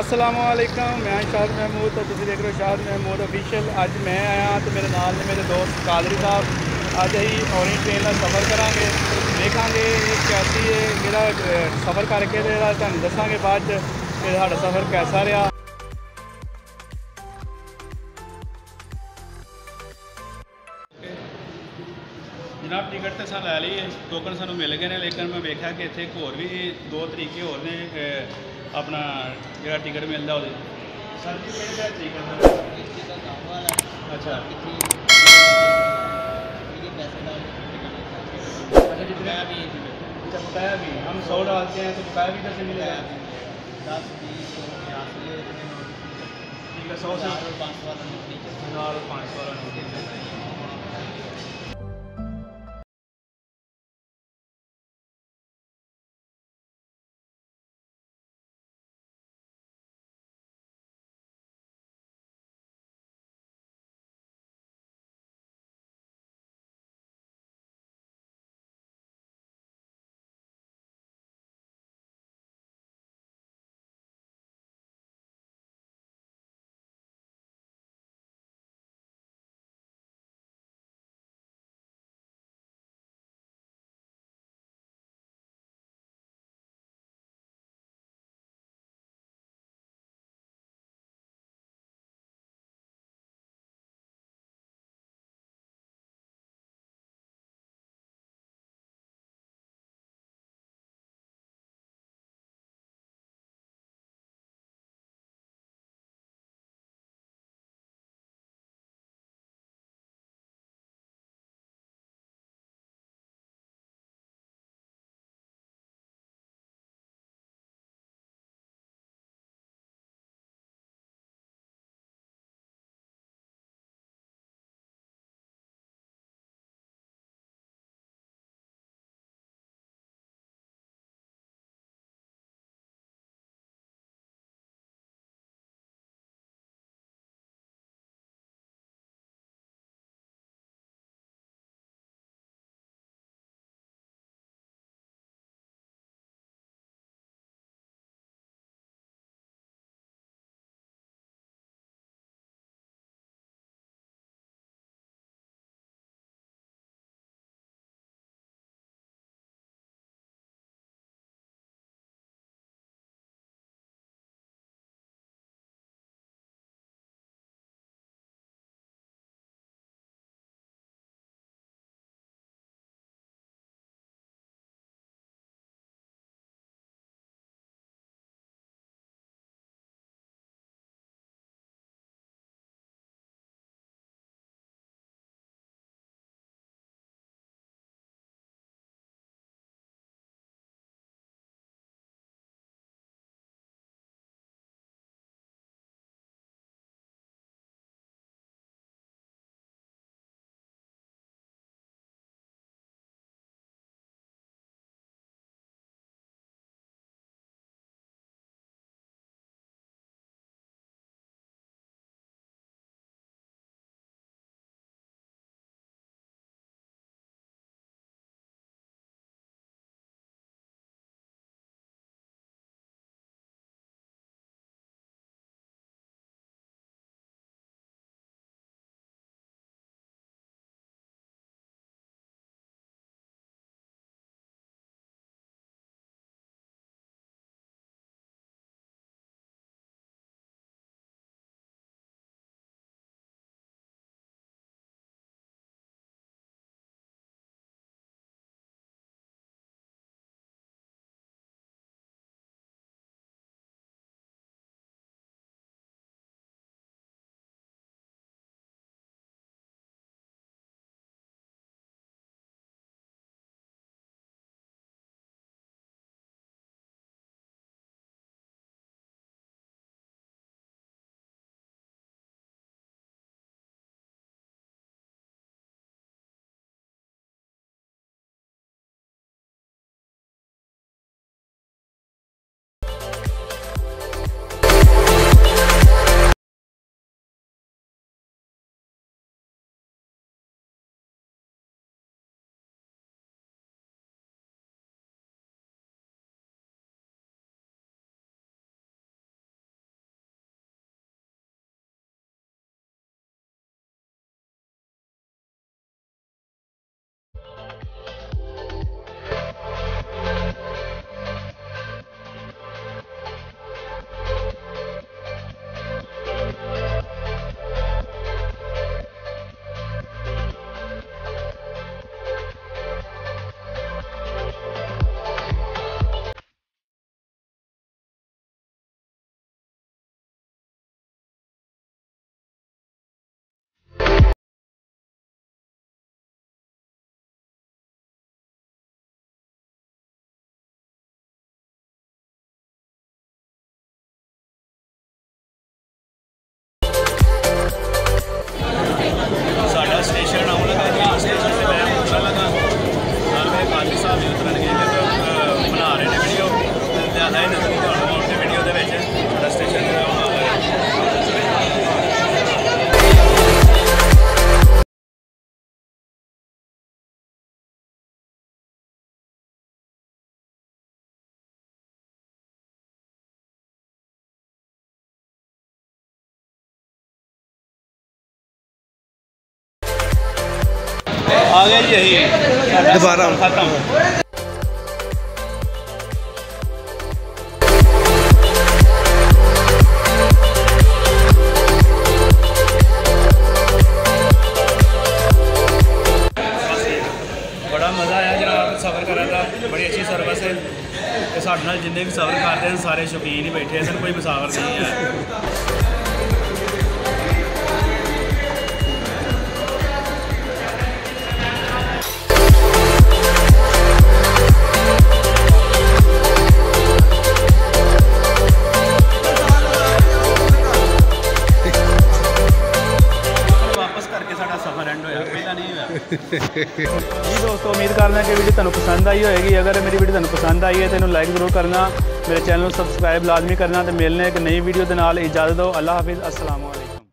ਅਸਲਾਮੁਅਲੈਕਮ, ਮੈਂ ਸ਼ਾਹਦ ਮਹਿਮੂਦ ਤੇ ਤੁਸੀਂ ਦੇਖ ਰਹੇ ਹੋ ਸ਼ਾਹਦ ਮਹਿਮੂਦ ਅਫੀਸ਼ੀਅਲ ਅੱਜ ਮੈਂ ਆਇਆ ਤੇ ਮੇਰੇ ਨਾਲ ਨੇ ਮੇਰੇ ਦੋਸਤ ਕਾਦਰੀ ਸਾਹਿਬ। ਅੱਜ ਅਸੀਂ ਔਰੀ ਟ੍ਰੇਨ ਦਾ ਸਫ਼ਰ ਕਰਾਂਗੇ ਦੇਖਾਂਗੇ ਇਹ ਕੈਸੀ ਹੈ ਜਿਹੜਾ ਸਫ਼ਰ ਕਰਕੇ ਤੇ ਇਹਦਾ ਤੁਹਾਨੂੰ ਦੱਸਾਂਗੇ ਬਾਅਦ ਚ ਕਿ ਸਾਡਾ ਸਫ਼ਰ ਕੈਸਾ ਰਿਹਾ। ਜਨਾਬ, ਟਿਕਟ ਤੇ ਸਾਨੂੰ ਲੈ ਲਈ ਟੋਕਨ ਸਾਨੂੰ ਮਿਲ ਗਏ ਨੇ, ਲੇਕਿਨ ਮੈਂ ਵੇਖਿਆ ਕਿ ਇੱਥੇ ਇੱਕ ਹੋਰ ਵੀ ਦੋ ਤਰੀਕੇ ਹੋਰ ਨੇ ਆਪਣਾ ਜਿਹੜਾ ਟਿਕਟ ਮਿਲਦਾ ਉਹਦੇ ਸਰ ਜੀ ਕਿਹੜਾ ਟਿਕਟ ਸਰ अच्छा अच्छा जितने अच्छा बकाया भी हम सौ डालते हैं तो बकाया भी कैसे मिलेगा ठीक है सौ से पाँच वाला नोट नीचे ਨਾਲ 500 ਵਾਲਾ ਨੋਟ ਆ ਗਿਆ ਜੀ ਇਹੀ ਬੜੀ ਅੱਛੀ ਸਰਵਿਸ ਹੈ ਤੇ ਸਾਡੇ ਨਾਲ ਜਿੰਨੇ ਵੀ ਸਫ਼ਰ ਕਰਦੇ ਹਨ ਸਾਰੇ ਸ਼ੌਕੀਨ ਹੀ ਬੈਠੇ ਸਨ ਕੋਈ ਮੁਸਾਫਰ ਨਹੀਂ ਹੈ ਸਾਡਾ ਸਫ਼ਰ ਐਂਡ ਹੋਇਆ, ਪਹਿਲਾਂ ਨਹੀਂ ਹੋਇਆ। ਜੀ ਦੋਸਤੋ, ਉਮੀਦ ਕਰਦੇ ਹਾਂ ਕਿ ਵੀਡੀਓ ਤੁਹਾਨੂੰ ਪਸੰਦ ਆਈ ਹੋਏਗੀ ਅਗਰ ਮੇਰੀ ਵੀਡੀਓ ਤੁਹਾਨੂੰ ਪਸੰਦ ਆਈ ਹੈ ਤਾਂ ਇਹਨੂੰ ਲਾਈਕ ਜ਼ਰੂਰ ਕਰਨਾ। ਮੇਰੇ ਚੈਨਲ ਨੂੰ ਸਬਸਕ੍ਰਾਈਬ ਲਾਜ਼ਮੀ ਕਰਨਾ ਤੇ ਮਿਲਨੇ ਇੱਕ ਨਈ ਵੀਡੀਓ ਦੇ ਨਾਲ ਇਜਾਜ਼ਤ ਦਿਓ। ਅੱਲਾ ਹਾਫਿਜ਼ ਅਸਲਾਮ